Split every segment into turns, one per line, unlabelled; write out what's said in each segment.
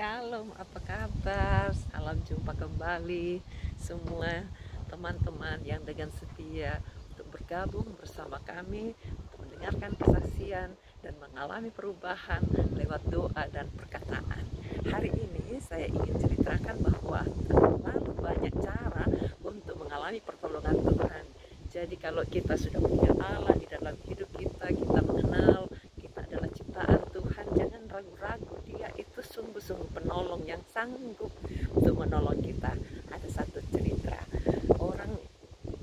Shalom, apa kabar? Salam jumpa kembali semua teman-teman yang dengan setia untuk bergabung bersama kami untuk mendengarkan kesaksian dan mengalami perubahan lewat doa dan perkataan. Hari ini saya ingin ceritakan bahwa terlalu banyak cara untuk mengalami pertolongan Tuhan. Jadi kalau kita sudah punya Allah di dalam hidup kita, kita mengenal kita adalah ciptaan Tuhan, jangan ragu-ragu dia itu sungguh-sungguh penolong yang sanggup untuk menolong kita. Ada satu cerita orang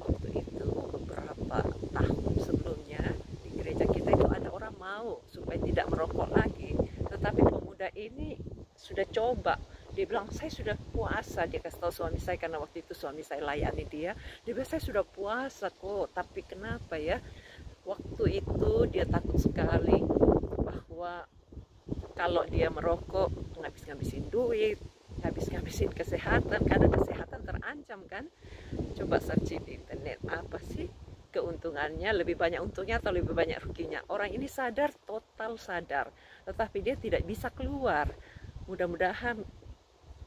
waktu itu beberapa tahun sebelumnya di gereja kita itu ada orang mau supaya tidak merokok lagi, tetapi pemuda ini sudah coba. Dia bilang saya sudah puasa. Dia kasih tahu suami saya karena waktu itu suami saya layani dia. Dia bilang saya sudah puasa kok tapi kenapa ya? Waktu itu dia takut sekali bahwa kalau dia merokok ngabis-ngabisin duit ngabis-ngabisin kesehatan karena kesehatan terancam kan? Coba searching di internet apa sih keuntungannya? Lebih banyak untungnya atau lebih banyak ruginya? Orang ini sadar total sadar. Tetapi dia tidak bisa keluar mudah-mudahan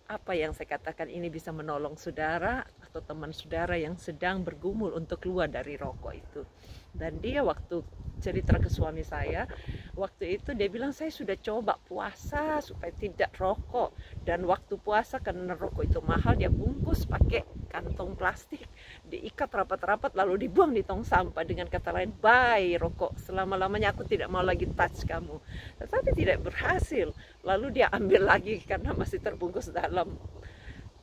apa yang saya katakan ini bisa menolong saudara atau teman saudara yang sedang bergumul untuk keluar dari rokok itu. Dan dia waktu cerita ke suami saya, waktu itu dia bilang saya sudah coba puasa supaya tidak rokok. Dan waktu puasa karena rokok itu mahal dia bungkus pakai kantong plastik. Diikat rapat-rapat lalu dibuang di tong sampah. Dengan kata lain bye rokok. Selama-lamanya aku tidak mau lagi touch kamu. Tetapi tidak berhasil. Lalu dia ambil lagi karena masih terbungkus dalam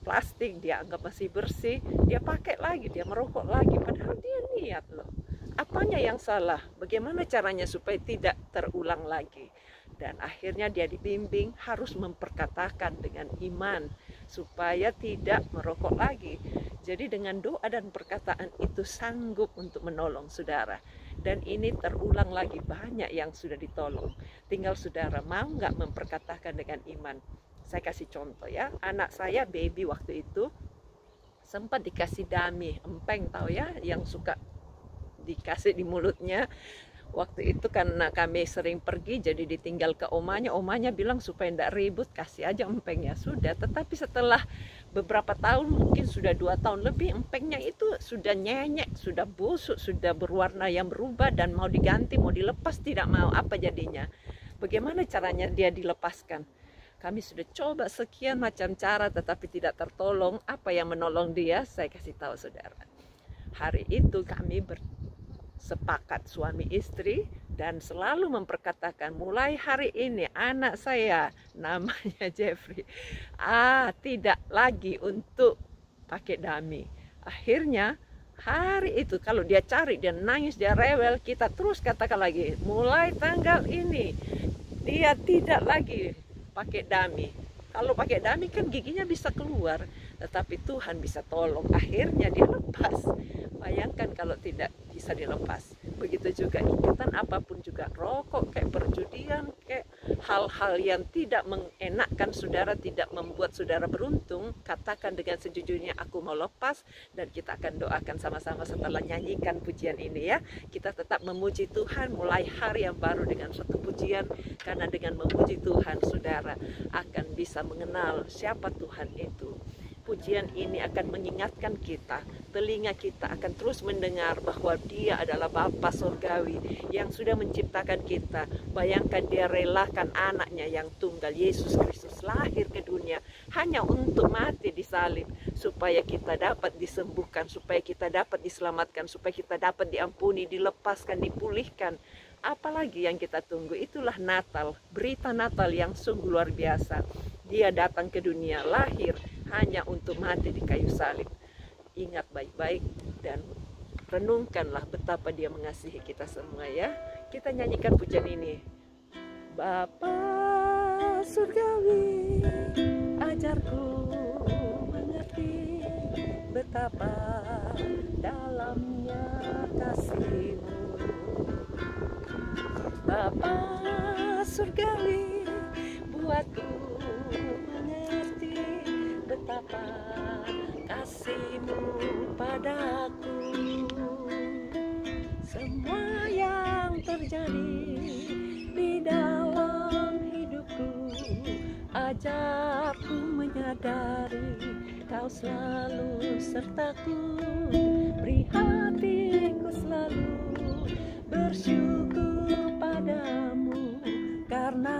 plastik dia anggap masih bersih dia pakai lagi dia merokok lagi padahal dia niat loh apanya yang salah bagaimana caranya supaya tidak terulang lagi dan akhirnya dia dibimbing harus memperkatakan dengan iman supaya tidak merokok lagi. Jadi dengan doa dan perkataan itu sanggup untuk menolong saudara. Dan ini terulang lagi banyak yang sudah ditolong. Tinggal saudara mau nggak memperkatakan dengan iman. Saya kasih contoh ya, anak saya baby waktu itu sempat dikasih dami, empeng tahu ya, yang suka dikasih di mulutnya. Waktu itu karena kami sering pergi jadi ditinggal ke omanya. Omanya bilang supaya tidak ribut kasih aja empengnya sudah tetapi setelah beberapa tahun mungkin sudah dua tahun lebih empengnya itu sudah nyenyek sudah busuk sudah berwarna yang berubah dan mau diganti mau dilepas tidak mau. Apa jadinya? Bagaimana caranya dia dilepaskan kami sudah coba sekian macam cara tetapi tidak tertolong apa yang menolong dia saya kasih tahu saudara. Hari itu kami ber sepakat suami istri dan selalu memperkatakan mulai hari ini anak saya namanya Jeffrey ah tidak lagi untuk pakai dami akhirnya hari itu kalau dia cari dia nangis dia rewel kita terus katakan lagi mulai tanggal ini dia tidak lagi pakai dami. Kalau pakai dami kan giginya bisa keluar tetapi Tuhan bisa tolong. Akhirnya dia lepas. Bayangkan kalau tidak bisa dilepas. Begitu juga ikatan apa pun juga rokok kayak perjudian kayak hal-hal yang tidak mengenakkan saudara tidak membuat saudara beruntung katakan dengan sejujurnya aku mau lepas dan kita akan doakan sama-sama setelah nyanyikan pujian ini ya. Kita tetap memuji Tuhan mulai hari yang baru dengan suatu pujian karena dengan memuji Tuhan saudara akan bisa mengenal siapa Tuhan itu pujian ini akan mengingatkan kita, telinga kita akan terus mendengar bahwa Dia adalah Bapa Surgawi yang sudah menciptakan kita. Bayangkan Dia relakan anaknya yang tunggal, Yesus Kristus lahir ke dunia hanya untuk mati di salib supaya kita dapat disembuhkan, supaya kita dapat diselamatkan, supaya kita dapat diampuni, dilepaskan, dipulihkan. Apalagi yang kita tunggu itulah Natal, berita Natal yang sungguh luar biasa. Dia datang ke dunia, lahir, hanya untuk mati di kayu salib. Ingat baik-baik dan renungkanlah betapa dia mengasihi kita semua ya. Kita nyanyikan pujian ini. Bapa surgawi, ajarku mengerti betapa dalamnya kasihmu. Bapa surgawi, buatku terjadi di dalam hidupku. Ajarku menyadari kau selalu sertaku. Beri hatiku selalu bersyukur padamu Karena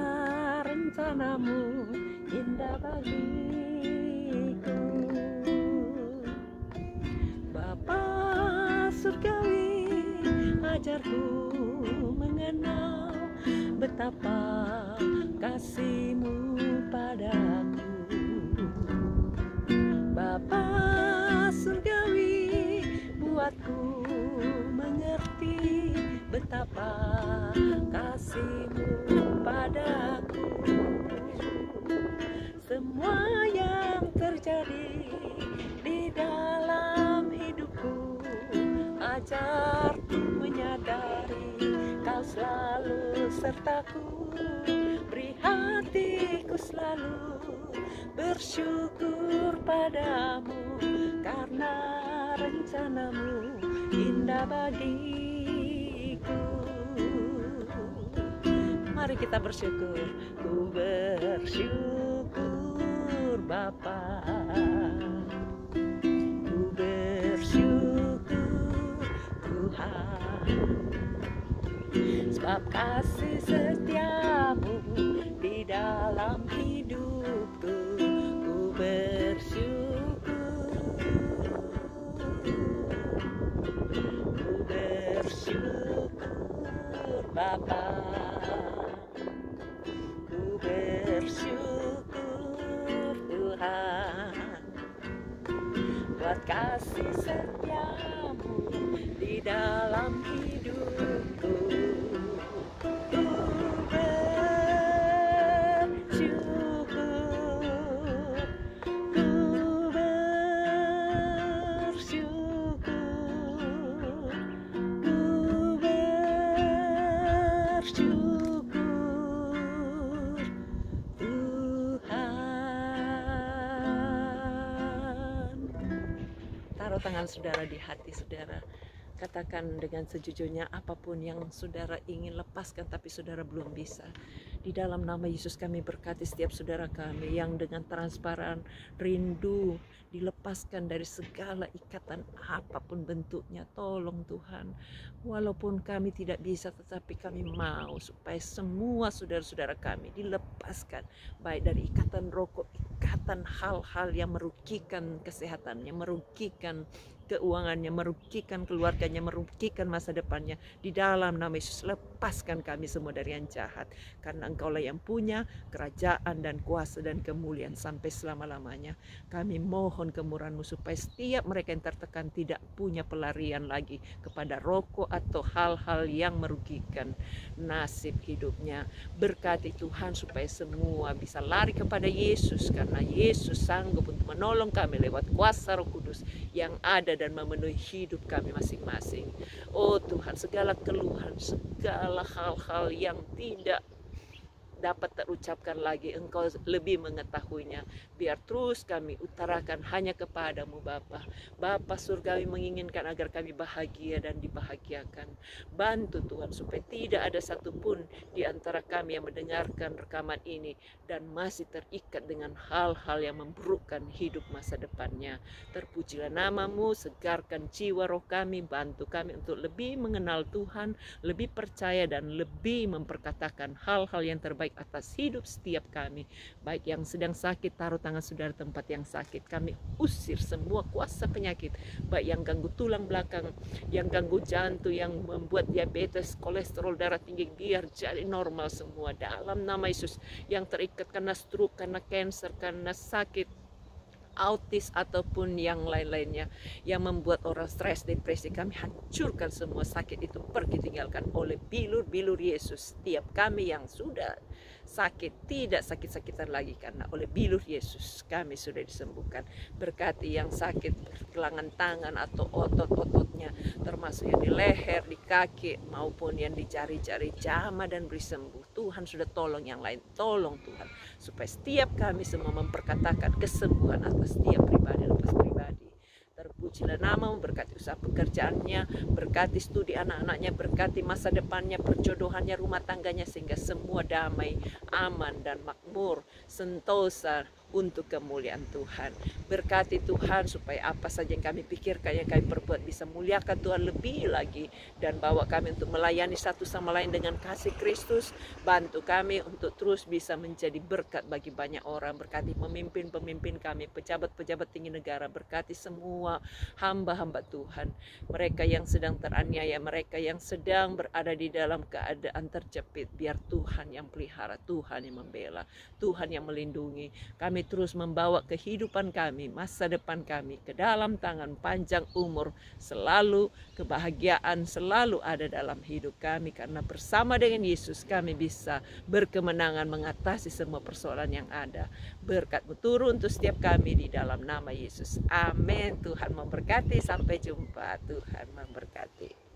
rencanamu indah bagiku betapa kasihmu padaku? Bapa surgawi buatku mengerti betapa kasihmu padaku. Semua yang terjadi di dalam hidupku ajarku menyadari kau selalu sertaku beri hatiku selalu bersyukur padamu karena rencanamu indah bagiku. Mari kita bersyukur ku bersyukur sebab kasih setiamu di dalam hidupku. Ku bersyukur ku bersyukur Bapa ku bersyukur Tuhan buat kasih setiamu di dalam hidupku bersyukur Tuhan. Taruh tangan saudara di hati saudara. Katakan dengan sejujurnya apa pun yang saudara ingin lepaskan tapi saudara belum bisa di dalam nama Yesus kami berkati setiap saudara kami yang dengan transparan rindu dilepaskan dari segala ikatan apa pun bentuknya. Tolong Tuhan walaupun kami tidak bisa tetapi kami mau supaya semua saudara-saudara kami dilepaskan baik dari ikatan rokok ikatan hal-hal yang merugikan kesehatannya merugikan keuangannya, merugikan keluarganya, merugikan masa depannya. Di dalam nama Yesus, lepaskan kami semua dari yang jahat. Karena engkaulah yang punya kerajaan dan kuasa dan kemuliaan sampai selama-lamanya. Kami mohon kemurahanmu supaya setiap mereka yang tertekan tidak punya pelarian lagi kepada rokok atau hal-hal yang merugikan nasib hidupnya. Berkati Tuhan supaya semua bisa lari kepada Yesus karena Yesus sanggup untuk menolong kami lewat kuasa Roh Kudus yang ada dan memenuhi hidup kami masing-masing. Oh Tuhan, segala keluhan, segala hal-hal yang tidak dapat terucapkan lagi engkau lebih mengetahuinya. Biar terus kami utarakan hanya kepadamu Bapa. Bapa surgawi menginginkan agar kami bahagia dan dibahagiakan. Bantu Tuhan supaya tidak ada satupun di antara kami yang mendengarkan rekaman ini dan masih terikat dengan hal-hal yang memburukkan hidup masa depannya. Terpujilah namamu segarkan jiwa roh kami bantu kami untuk lebih mengenal Tuhan lebih percaya dan lebih memperkatakan hal-hal yang terbaik baik atas hidup setiap kami. Baik yang sedang sakit, taruh tangan saudara tempat yang sakit. Kami usir semua kuasa penyakit, baik yang ganggu tulang belakang, yang ganggu jantung, yang membuat diabetes, kolesterol darah tinggi, biar jadi normal semua. Dalam nama Yesus, yang terikat karena stroke, karena cancer, karena sakit, autis ataupun yang lain-lainnya yang membuat orang stres, depresi kami hancurkan semua sakit itu. Pergi tinggalkan oleh bilur-bilur Yesus. Setiap kami yang sudah sakit tidak sakit-sakitan lagi karena oleh bilur Yesus kami sudah disembuhkan. Berkati yang sakit kelangan tangan atau otot-ototnya termasuk yang di leher, di kaki maupun yang di jari-jari jama dan beri sembuh. Tuhan sudah tolong yang lain. Tolong Tuhan supaya setiap kami semua memperkatakan kesembuhan atas setiap pribadi lepas pribadi. Terpujilah namamu, berkati usaha pekerjaannya, berkati studi anak-anaknya, berkati masa depannya, perjodohannya, rumah tangganya, sehingga semua damai, aman, dan makmur, sentosa, untuk kemuliaan Tuhan. Berkati Tuhan supaya apa saja yang kami pikirkan, yang kami perbuat bisa muliakan Tuhan lebih lagi dan bawa kami untuk melayani satu sama lain dengan kasih Kristus. Bantu kami untuk terus bisa menjadi berkat bagi banyak orang. Berkati pemimpin-pemimpin kami, pejabat-pejabat tinggi negara, berkati semua hamba-hamba Tuhan. Mereka yang sedang teraniaya, mereka yang sedang berada di dalam keadaan terjepit, biar Tuhan yang pelihara, Tuhan yang membela, Tuhan yang melindungi. Kami kami terus membawa kehidupan kami, masa depan kami ke dalam tangan panjang umur, selalu kebahagiaan selalu ada dalam hidup kami karena bersama dengan Yesus kami bisa berkemenangan mengatasi semua persoalan yang ada. Berkatmu turun untuk setiap kami di dalam nama Yesus. Amin. Tuhan memberkati. Sampai jumpa. Tuhan memberkati.